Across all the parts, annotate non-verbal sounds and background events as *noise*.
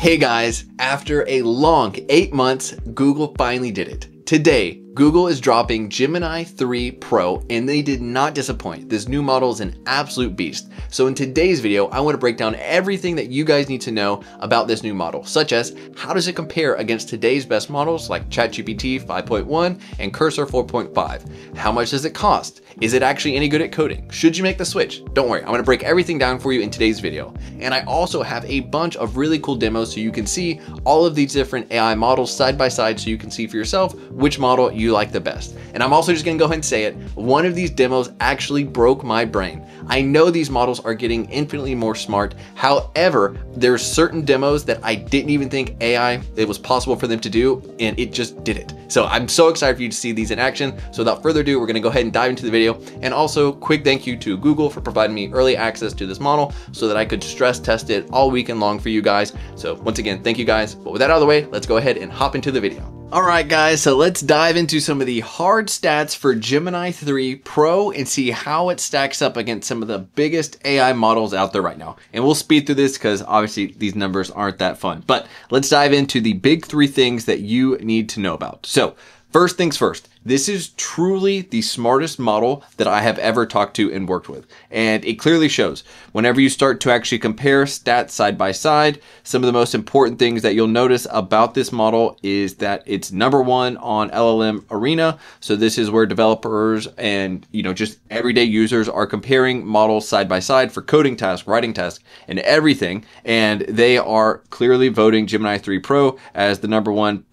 Hey guys, after a long eight months, Google finally did it. Today, Google is dropping Gemini 3 Pro and they did not disappoint. This new model is an absolute beast. So in today's video, I want to break down everything that you guys need to know about this new model, such as how does it compare against today's best models like ChatGPT 5.1 and Cursor 4.5? How much does it cost? Is it actually any good at coding? Should you make the switch? Don't worry, I'm gonna break everything down for you in today's video. And I also have a bunch of really cool demos so you can see all of these different AI models side by side so you can see for yourself which model you like the best. And I'm also just gonna go ahead and say it, one of these demos actually broke my brain. I know these models are getting infinitely more smart. However, there's certain demos that I didn't even think AI, it was possible for them to do, and it just did it. So I'm so excited for you to see these in action. So without further ado, we're gonna go ahead and dive into the video. And also quick thank you to Google for providing me early access to this model so that I could stress test it all weekend long for you guys. So once again, thank you guys. But with that out of the way, let's go ahead and hop into the video. All right, guys, so let's dive into some of the hard stats for Gemini 3 Pro and see how it stacks up against some of the biggest AI models out there right now. And we'll speed through this because obviously these numbers aren't that fun. But let's dive into the big three things that you need to know about. So first things first, this is truly the smartest model that I have ever talked to and worked with. And it clearly shows. Whenever you start to actually compare stats side by side, some of the most important things that you'll notice about this model is that it's number one on LLM Arena. So this is where developers and, you know, just everyday users are comparing models side by side for coding tasks, writing tasks, and everything. And they are clearly voting Gemini 3 Pro as the number one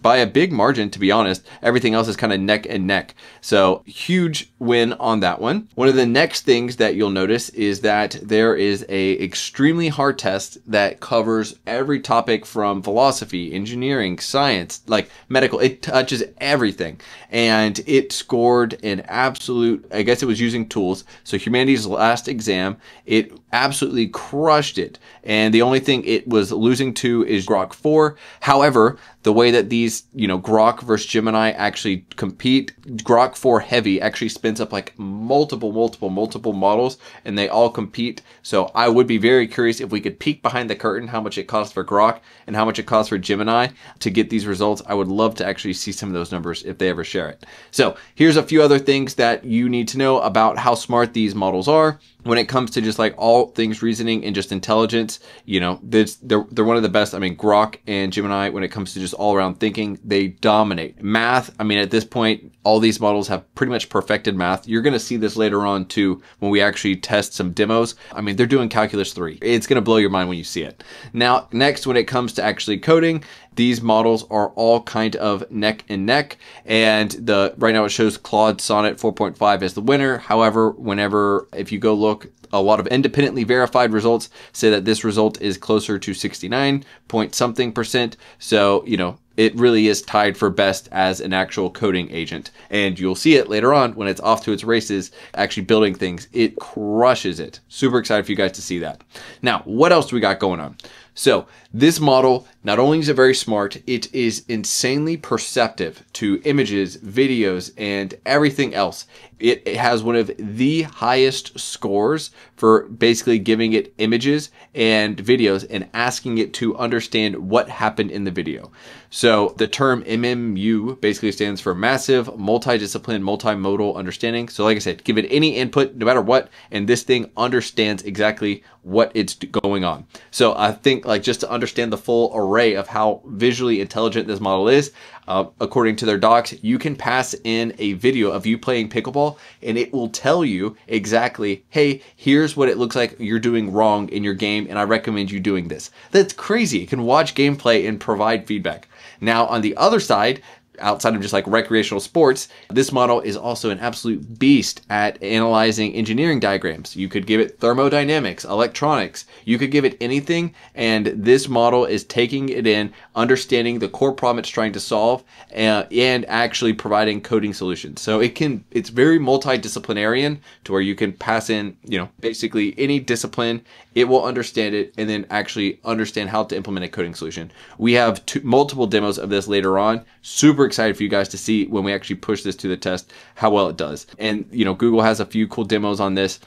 by a big margin, to be honest. Everything else is kind kind of neck and neck. So huge win on that one. One of the next things that you'll notice is that there is a extremely hard test that covers every topic from philosophy, engineering, science, like medical. It touches everything. And it scored an absolute, I guess it was using tools. So humanity's last exam, it absolutely crushed it. And the only thing it was losing to is Grok 4. However, the way that these, you know, Grok versus Gemini actually compete, Grok 4 Heavy actually spins up like multiple, multiple, multiple models and they all compete. So I would be very curious if we could peek behind the curtain how much it costs for Grok and how much it costs for Gemini to get these results. I would love to actually see some of those numbers if they ever share it. So here's a few other things that you need to know about how smart these models are when it comes to just like all things reasoning and just intelligence, you know, they're, they're one of the best. I mean, Grok and Gemini, when it comes to just all around thinking, they dominate. Math, I mean, at this point, all these models have pretty much perfected math. You're going to see this later on too when we actually test some demos. I mean, they're doing calculus 3. It's going to blow your mind when you see it. Now, next, when it comes to actually coding, these models are all kind of neck and neck. And the right now it shows Claude Sonnet 4.5 as the winner. However, whenever if you go look a lot of independently verified results say that this result is closer to 69 point something percent. So, you know, it really is tied for best as an actual coding agent. And you'll see it later on when it's off to its races, actually building things. It crushes it. Super excited for you guys to see that. Now, what else do we got going on? So this model, not only is it very smart, it is insanely perceptive to images, videos, and everything else. It, has one of the highest scores for basically giving it images and videos and asking it to understand what happened in the video. So the term MMMU basically stands for massive multidiscipline multimodal understanding. So like I said, give it any input no matter what and this thing understands exactly what it's going on. So I think like just to understand the full array of how visually intelligent this model is, uh, according to their docs, you can pass in a video of you playing pickleball and it will tell you exactly, hey, here's what it looks like you're doing wrong in your game and I recommend you doing this. That's crazy. It can watch gameplay and provide feedback. Now, on the other side, outside of just like recreational sports, this model is also an absolute beast at analyzing engineering diagrams. You could give it thermodynamics, electronics, you could give it anything, and this model is taking it in, understanding the core problem it's trying to solve, uh, and actually providing coding solutions. So it can, it's very multidisciplinarian to where you can pass in, you know, basically any discipline, it will understand it, and then actually understand how to implement a coding solution. We have two, multiple demos of this later on. Super excited for you guys to see when we actually push this to the test how well it does. And you know, Google has a few cool demos on this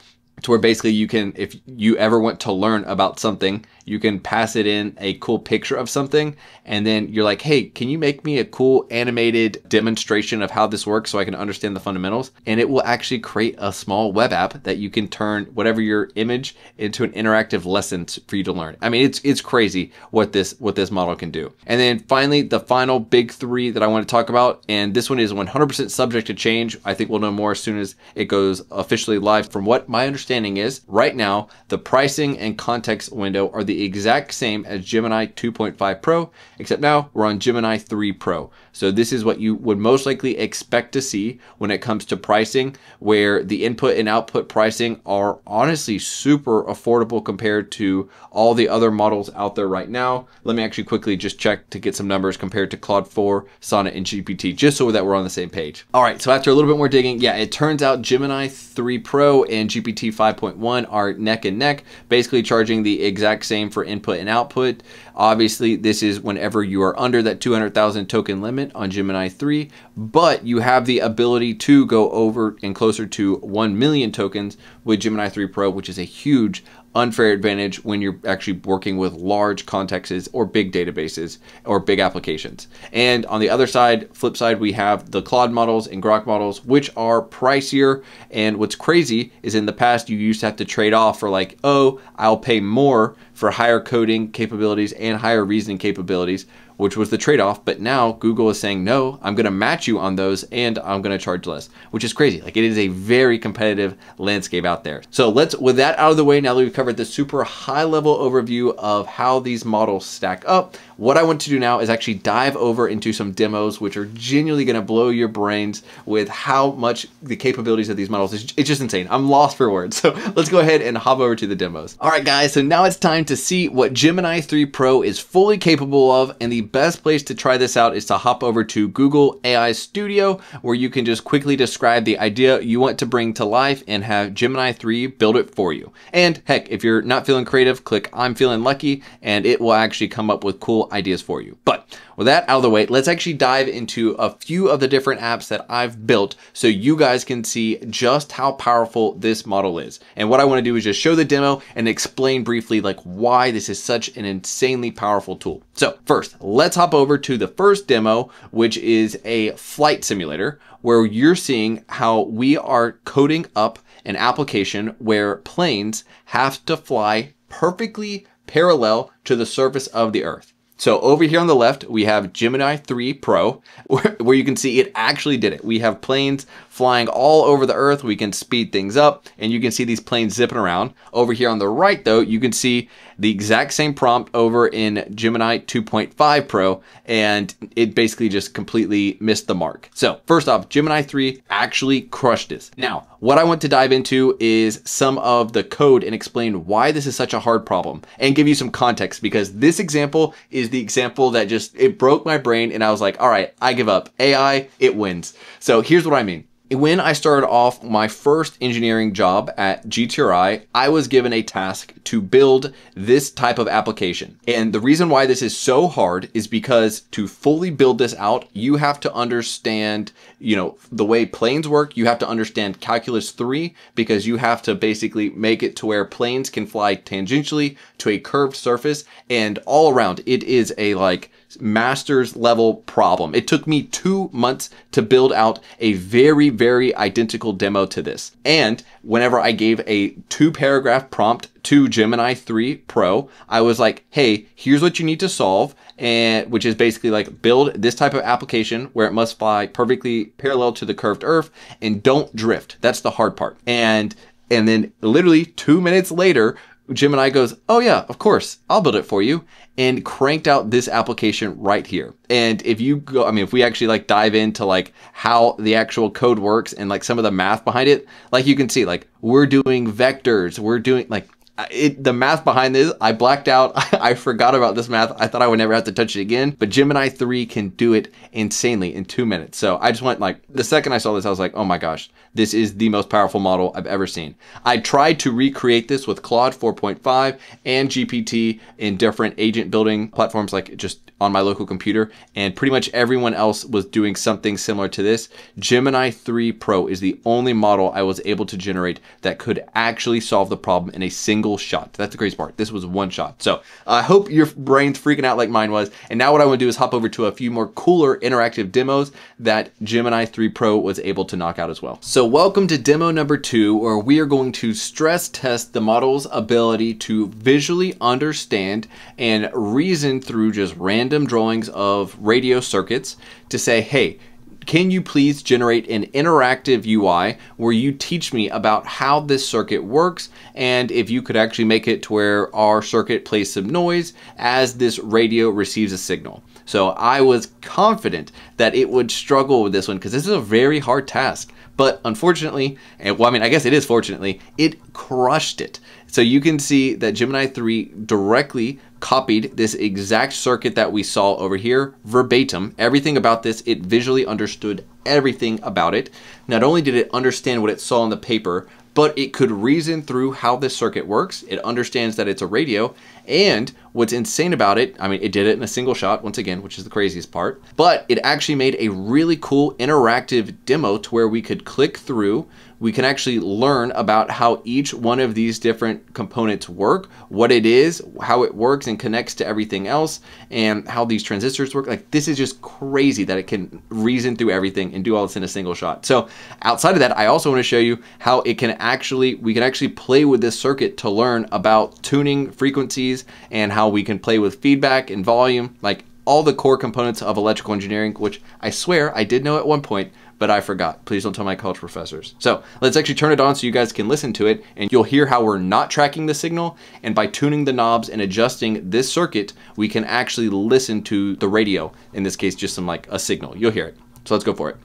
to where basically you can, if you ever want to learn about something you can pass it in a cool picture of something, and then you're like, hey, can you make me a cool animated demonstration of how this works so I can understand the fundamentals? And it will actually create a small web app that you can turn whatever your image into an interactive lesson for you to learn. I mean, it's it's crazy what this what this model can do. And then finally, the final big three that I want to talk about, and this one is 100% subject to change. I think we'll know more as soon as it goes officially live. From what my understanding is, right now, the pricing and context window are the exact same as Gemini 2.5 Pro, except now we're on Gemini 3 Pro. So this is what you would most likely expect to see when it comes to pricing, where the input and output pricing are honestly super affordable compared to all the other models out there right now. Let me actually quickly just check to get some numbers compared to Claude 4, Sonnet, and GPT, just so that we're on the same page. All right, so after a little bit more digging, yeah, it turns out Gemini 3 Pro and GPT 5.1 are neck and neck, basically charging the exact same for input and output. Obviously, this is whenever you are under that 200,000 token limit on Gemini 3, but you have the ability to go over and closer to 1 million tokens with Gemini 3 Pro, which is a huge unfair advantage when you're actually working with large contexts or big databases or big applications. And on the other side, flip side, we have the Claude models and Grok models, which are pricier. And what's crazy is in the past, you used to have to trade off for like, oh, I'll pay more for higher coding capabilities and higher reasoning capabilities which was the trade-off. But now Google is saying, no, I'm going to match you on those and I'm going to charge less, which is crazy. Like it is a very competitive landscape out there. So let's, with that out of the way, now that we've covered the super high level overview of how these models stack up, what I want to do now is actually dive over into some demos, which are genuinely going to blow your brains with how much the capabilities of these models is. It's just insane. I'm lost for words. *laughs* So let's go ahead and hop over to the demos. All right, guys. So now it's time to see what Gemini 3 Pro is fully capable of and the best place to try this out is to hop over to Google AI Studio, where you can just quickly describe the idea you want to bring to life and have Gemini 3 build it for you. And heck, if you're not feeling creative, click I'm feeling lucky, and it will actually come up with cool ideas for you. But with that out of the way, let's actually dive into a few of the different apps that I've built so you guys can see just how powerful this model is. And what I want to do is just show the demo and explain briefly like why this is such an insanely powerful tool. So first, let's hop over to the first demo, which is a flight simulator where you're seeing how we are coding up an application where planes have to fly perfectly parallel to the surface of the earth. So over here on the left, we have Gemini 3 Pro, *laughs* where, where, you can see it actually did it. We have planes flying all over the earth. We can speed things up and you can see these planes zipping around. Over here on the right though, you can see the exact same prompt over in Gemini 2.5 Pro and it basically just completely missed the mark. So first off, Gemini 3 actually crushed this. Now, what I want to dive into is some of the code and explain why this is such a hard problem and give you some context because this example is the example that just, it broke my brain and I was like, all right, I give up. AI, it wins. So here's what I mean when I started off my first engineering job at GTRI, I was given a task to build this type of application. And the reason why this is so hard is because to fully build this out, you have to understand, you know, the way planes work. You have to understand calculus three because you have to basically make it to where planes can fly tangentially to a curved surface and all around it is a like master's level problem. It took me two months to build out a very, very identical demo to this. And whenever I gave a two paragraph prompt to Gemini 3 Pro, I was like, hey, here's what you need to solve. And which is basically like build this type of application where it must fly perfectly parallel to the curved earth and don't drift. That's the hard part. And and then literally two minutes later, Gemini goes, oh yeah, of course, I'll build it for you and cranked out this application right here. And if you go, I mean, if we actually like dive into like how the actual code works and like some of the math behind it, like you can see, like we're doing vectors, we're doing like it, the math behind this, I blacked out. *laughs* I forgot about this math. I thought I would never have to touch it again, but Gemini 3 can do it insanely in two minutes. So I just went like, the second I saw this, I was like, oh my gosh, this is the most powerful model I've ever seen. I tried to recreate this with Claude 4.5 and GPT in different agent building platforms like just on my local computer, and pretty much everyone else was doing something similar to this. Gemini 3 Pro is the only model I was able to generate that could actually solve the problem in a single single shot. That's the crazy part. This was one shot. So I hope your brain's freaking out like mine was. And now what I want to do is hop over to a few more cooler interactive demos that Gemini 3 Pro was able to knock out as well. So welcome to demo number two, where we are going to stress test the model's ability to visually understand and reason through just random drawings of radio circuits to say, hey, can you please generate an interactive UI where you teach me about how this circuit works and if you could actually make it to where our circuit plays some noise as this radio receives a signal. So I was confident that it would struggle with this one because this is a very hard task. But unfortunately, well, I mean, I guess it is fortunately, it crushed it. So you can see that Gemini 3 directly copied this exact circuit that we saw over here verbatim. Everything about this, it visually understood everything about it. Not only did it understand what it saw on the paper, but it could reason through how this circuit works. It understands that it's a radio. And what's insane about it, I mean, it did it in a single shot, once again, which is the craziest part, but it actually made a really cool interactive demo to where we could click through we can actually learn about how each one of these different components work, what it is, how it works and connects to everything else, and how these transistors work. Like this is just crazy that it can reason through everything and do all this in a single shot. So outside of that, I also want to show you how it can actually, we can actually play with this circuit to learn about tuning frequencies and how we can play with feedback and volume, like all the core components of electrical engineering, which I swear I did know at one point, but I forgot. Please don't tell my college professors. So let's actually turn it on so you guys can listen to it and you'll hear how we're not tracking the signal. And by tuning the knobs and adjusting this circuit, we can actually listen to the radio. In this case, just some like a signal. You'll hear it. So let's go for it.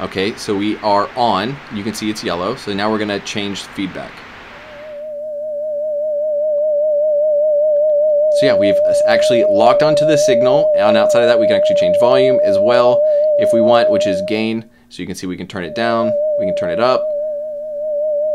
Okay, so we are on. You can see it's yellow. So now we're gonna change feedback. So yeah, we've actually locked onto the signal, and outside of that, we can actually change volume as well if we want, which is gain. So you can see we can turn it down, we can turn it up.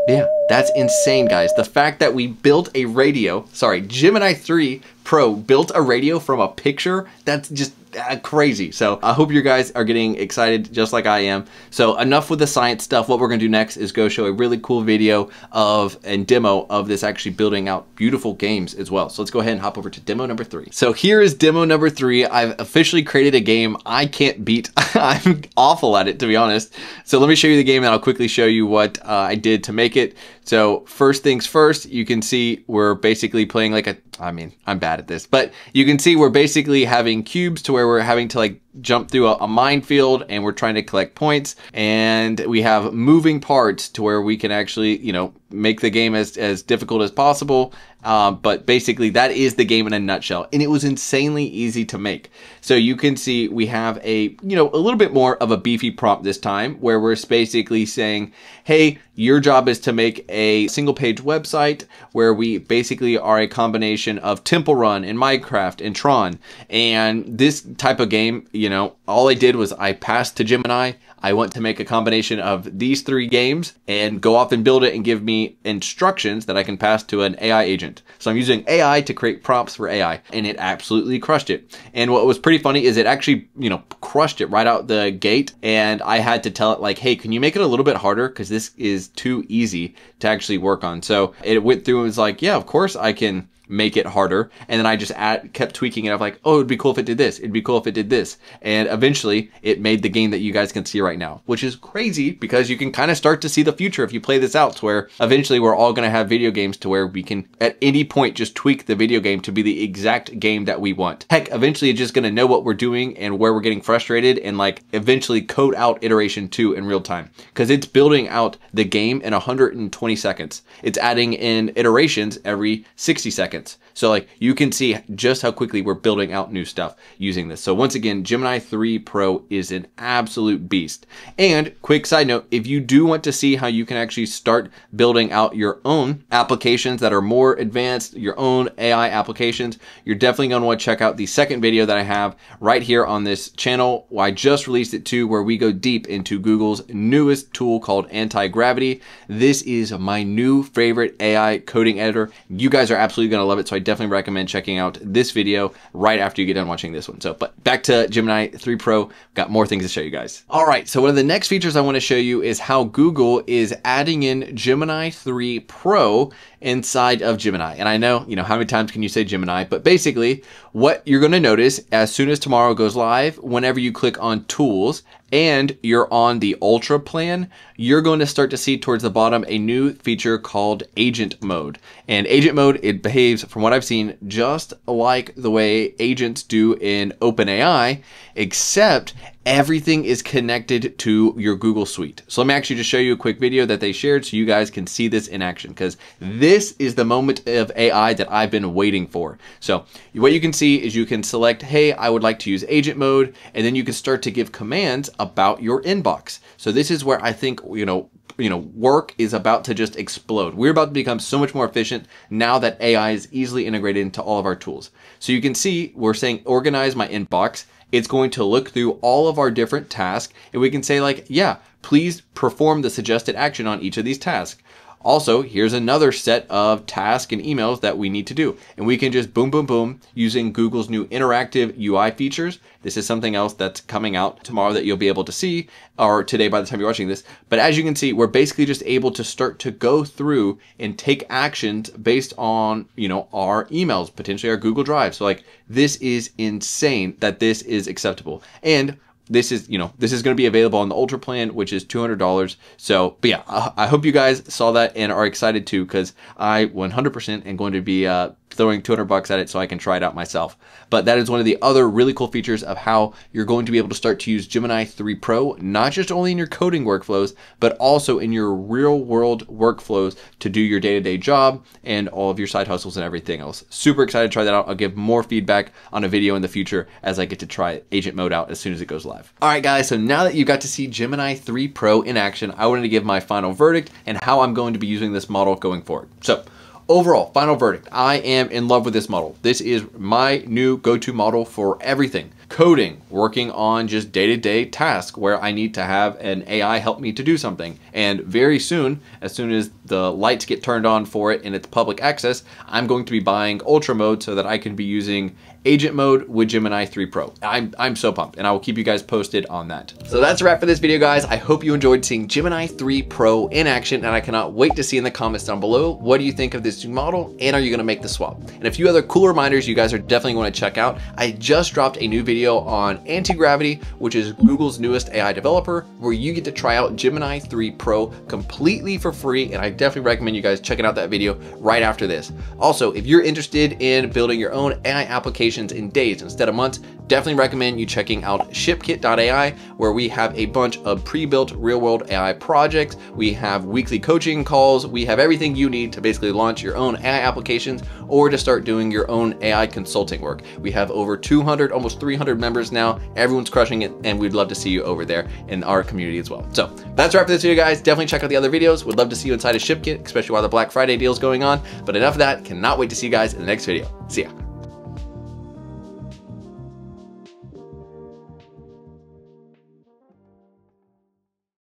Yeah, that's insane, guys. The fact that we built a radio, sorry, Gemini 3 Pro built a radio from a picture, that's just uh, crazy. So I hope you guys are getting excited just like I am. So enough with the science stuff. What we're gonna do next is go show a really cool video of and demo of this actually building out beautiful games as well. So let's go ahead and hop over to demo number three. So here is demo number three. I've officially created a game I can't beat. *laughs* I'm awful at it to be honest. So let me show you the game and I'll quickly show you what uh, I did to make it. So first things first, you can see we're basically playing like a, I mean, I'm bad at this, but you can see we're basically having cubes to where we're having to like jump through a, a minefield and we're trying to collect points and we have moving parts to where we can actually, you know, make the game as, as difficult as possible. Uh, but basically that is the game in a nutshell and it was insanely easy to make. So you can see we have a, you know, a little bit more of a beefy prompt this time where we're basically saying, hey, your job is to make a single page website where we basically are a combination of Temple Run and Minecraft and Tron. And this type of game, you know, all I did was I passed to Gemini I want to make a combination of these three games and go off and build it and give me instructions that I can pass to an AI agent. So I'm using AI to create prompts for AI and it absolutely crushed it. And what was pretty funny is it actually, you know, crushed it right out the gate and I had to tell it like, hey, can you make it a little bit harder? Because this is too easy to actually work on. So it went through and was like, yeah, of course I can make it harder. And then I just add, kept tweaking it. I'm like, oh, it'd be cool if it did this. It'd be cool if it did this. And eventually it made the game that you guys can see right now, which is crazy because you can kind of start to see the future if you play this out to where eventually we're all going to have video games to where we can at any point just tweak the video game to be the exact game that we want. Heck, eventually it's just going to know what we're doing and where we're getting frustrated and like eventually code out iteration two in real time because it's building out the game in 120 seconds. It's adding in iterations every 60 seconds seconds. So like you can see just how quickly we're building out new stuff using this. So once again, Gemini 3 Pro is an absolute beast. And quick side note, if you do want to see how you can actually start building out your own applications that are more advanced, your own AI applications, you're definitely going to want to check out the second video that I have right here on this channel. I just released it too, where we go deep into Google's newest tool called Antigravity. This is my new favorite AI coding editor. You guys are absolutely going to love it. So I definitely recommend checking out this video right after you get done watching this one. So, but back to Gemini 3 Pro, got more things to show you guys. All right, so one of the next features I want to show you is how Google is adding in Gemini 3 Pro inside of Gemini. And I know, you know, how many times can you say Gemini? But basically, what you're going to notice as soon as tomorrow goes live, whenever you click on Tools and you're on the Ultra plan, you're going to start to see towards the bottom a new feature called Agent Mode. And Agent Mode, it behaves, from what I've seen, just like the way agents do in OpenAI, except everything is connected to your Google Suite. So let me actually just show you a quick video that they shared so you guys can see this in action because this is the moment of AI that I've been waiting for. So what you can see is you can select, hey, I would like to use agent mode, and then you can start to give commands about your inbox. So this is where I think, you know, you know, work is about to just explode. We're about to become so much more efficient now that AI is easily integrated into all of our tools. So you can see we're saying organize my inbox. It's going to look through all of our different tasks and we can say like, yeah, please perform the suggested action on each of these tasks. Also, here's another set of tasks and emails that we need to do. And we can just boom, boom, boom using Google's new interactive UI features. This is something else that's coming out tomorrow that you'll be able to see or today by the time you're watching this. But as you can see, we're basically just able to start to go through and take actions based on, you know, our emails, potentially our Google Drive. So like this is insane that this is acceptable. And this is you know this is going to be available on the ultra plan which is $200 so but yeah i hope you guys saw that and are excited too because i 100% am going to be uh, throwing 200 bucks at it so I can try it out myself. But that is one of the other really cool features of how you're going to be able to start to use Gemini 3 Pro, not just only in your coding workflows, but also in your real world workflows to do your day to day job and all of your side hustles and everything else. Super excited to try that out. I'll give more feedback on a video in the future as I get to try agent mode out as soon as it goes live. All right, guys, so now that you got to see Gemini 3 Pro in action, I wanted to give my final verdict and how I'm going to be using this model going forward. So, Overall, final verdict, I am in love with this model. This is my new go-to model for everything. Coding, working on just day-to-day -day tasks where I need to have an AI help me to do something. And very soon, as soon as the lights get turned on for it and it's public access, I'm going to be buying Ultra mode so that I can be using agent mode with Gemini 3 Pro. I'm, I'm so pumped and I will keep you guys posted on that. So that's a wrap for this video guys. I hope you enjoyed seeing Gemini 3 Pro in action and I cannot wait to see in the comments down below what do you think of this new model and are you gonna make the swap? And a few other cool reminders you guys are definitely to check out. I just dropped a new video on Antigravity, which is Google's newest AI developer, where you get to try out Gemini 3 Pro completely for free and I definitely recommend you guys checking out that video right after this. Also, if you're interested in building your own AI applications in days instead of months, definitely recommend you checking out shipkit.ai where we have a bunch of pre-built real-world AI projects. We have weekly coaching calls. We have everything you need to basically launch your own AI applications or to start doing your own AI consulting work. We have over 200, almost 300 members now. Everyone's crushing it and we'd love to see you over there in our community as well. So that's right for this video guys. Definitely check out the other videos. Would love to see you inside of ShipKit, especially while the Black Friday deal is going on. But enough of that. Cannot wait to see you guys in the next video. See ya.